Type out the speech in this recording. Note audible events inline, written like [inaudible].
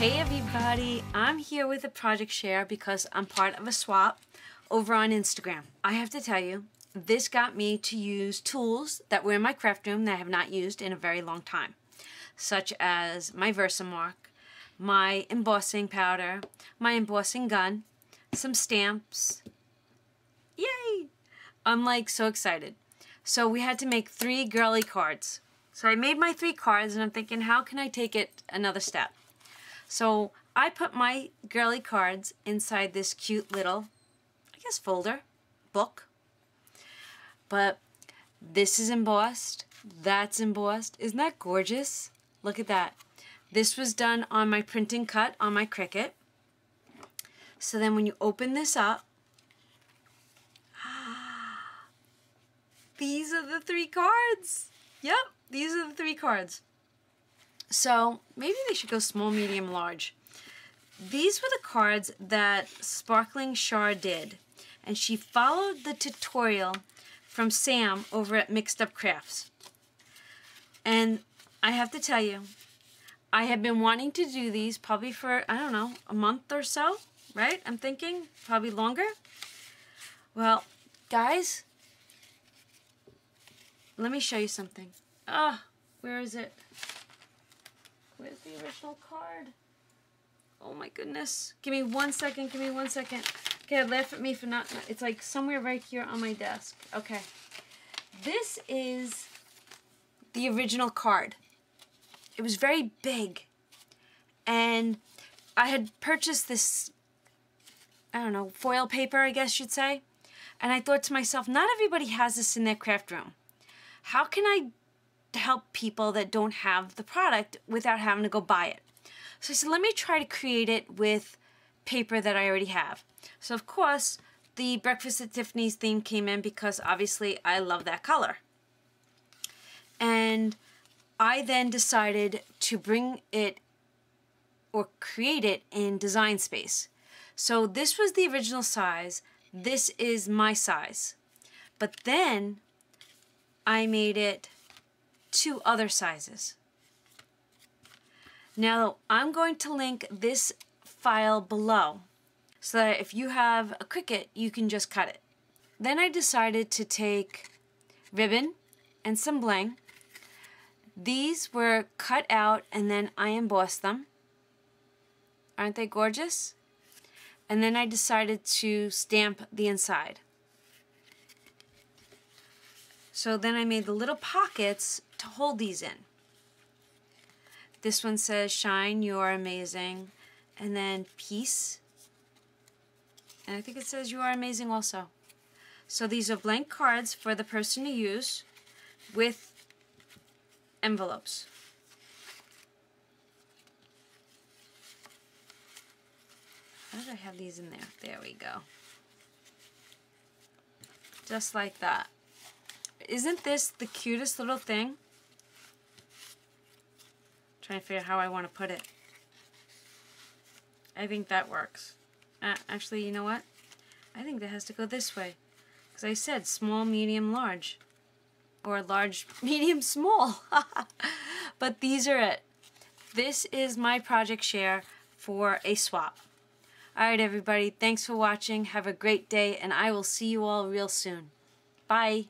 Hey everybody, I'm here with a project share because I'm part of a swap over on Instagram. I have to tell you, this got me to use tools that were in my craft room that I have not used in a very long time, such as my Versamark, my embossing powder, my embossing gun, some stamps. Yay! I'm like so excited. So we had to make three girly cards. So I made my three cards and I'm thinking, how can I take it another step? So I put my girly cards inside this cute little, I guess, folder, book. But this is embossed, that's embossed. Isn't that gorgeous? Look at that. This was done on my printing cut on my Cricut. So then when you open this up, [gasps] these are the three cards. Yep, these are the three cards. So maybe they should go small, medium, large. These were the cards that Sparkling Char did. And she followed the tutorial from Sam over at Mixed Up Crafts. And I have to tell you, I have been wanting to do these probably for, I don't know, a month or so, right? I'm thinking probably longer. Well, guys, let me show you something. Ah, where is it? Where's the original card? Oh my goodness. Give me one second, give me one second. Okay, laugh at me for not, it's like somewhere right here on my desk. Okay. This is the original card. It was very big. And I had purchased this, I don't know, foil paper, I guess you'd say. And I thought to myself, not everybody has this in their craft room. How can I help people that don't have the product without having to go buy it? So I said, let me try to create it with paper that I already have. So of course, the Breakfast at Tiffany's theme came in because obviously I love that color. And I then decided to bring it or create it in Design Space. So this was the original size. This is my size. But then I made it two other sizes. Now I'm going to link this file below so that if you have a Cricut, you can just cut it. Then I decided to take ribbon and some bling. These were cut out and then I embossed them. Aren't they gorgeous? And then I decided to stamp the inside. So then I made the little pockets to hold these in. This one says, shine, you're amazing. And then peace. And I think it says you are amazing also. So these are blank cards for the person to use with envelopes. How did I have these in there? There we go. Just like that. Isn't this the cutest little thing? trying to figure out how I want to put it. I think that works. Uh, actually, you know what? I think that has to go this way. Because I said small, medium, large. Or large, [laughs] medium, small. [laughs] but these are it. This is my project share for a swap. Alright everybody, thanks for watching. Have a great day and I will see you all real soon. Bye.